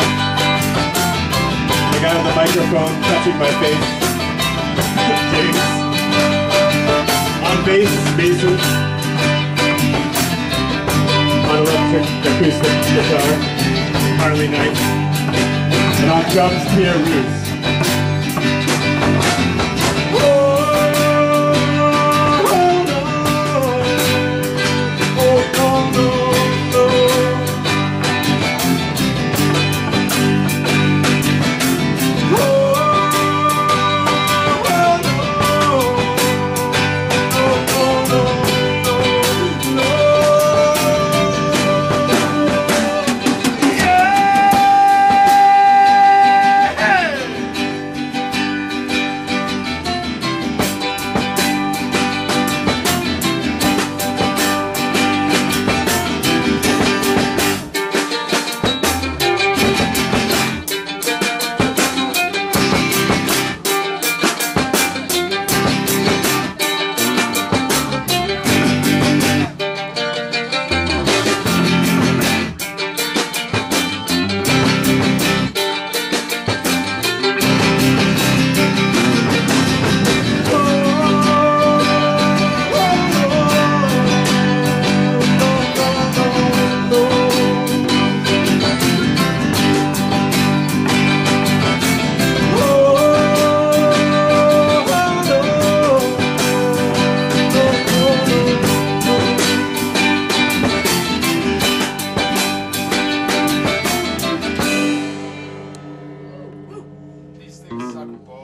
The guy on the microphone touching my face. James. On bass, Mason. On electric acoustic guitar, Harley Knight. And on drums, Pierre Roos. Bible.